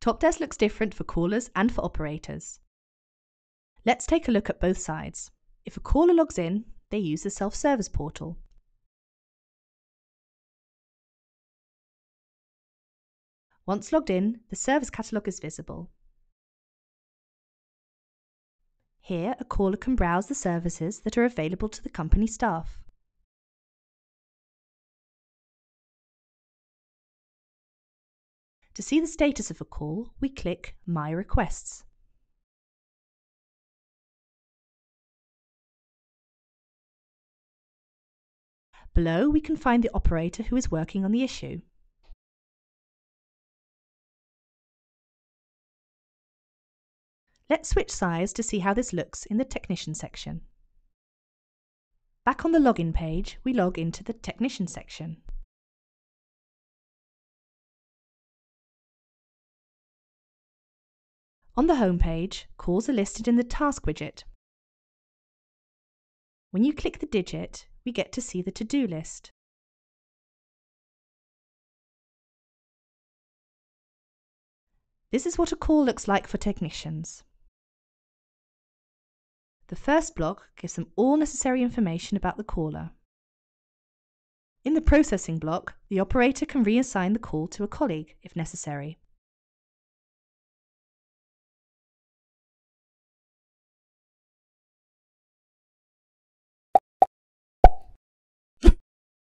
Topdesk looks different for callers and for operators. Let's take a look at both sides. If a caller logs in, they use the self-service portal. Once logged in, the service catalogue is visible. Here, a caller can browse the services that are available to the company staff. To see the status of a call, we click My Requests. Below, we can find the operator who is working on the issue. Let's switch sides to see how this looks in the Technician section. Back on the login page, we log into the Technician section. On the home page, calls are listed in the Task widget. When you click the digit, we get to see the to-do list. This is what a call looks like for technicians. The first block gives them all necessary information about the caller. In the processing block, the operator can reassign the call to a colleague if necessary.